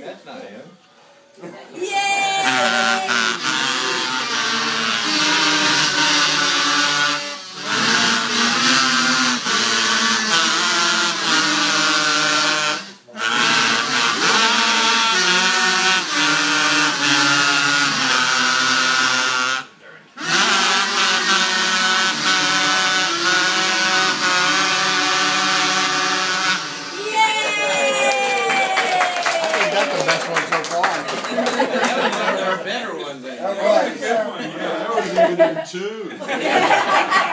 That's not him. Yay! That was one of better ones. I think. That was. Good one, yeah, that was even in two. For a kazoo.